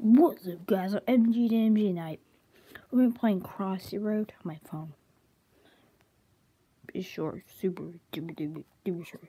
What's up guys, I'm MG to MG Night. We've been playing Crossy Road on my phone. It's short, super duper duper duper short.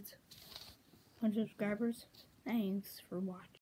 Oh, I almost got hundreds. Hundred subscribers. Thanks for watching.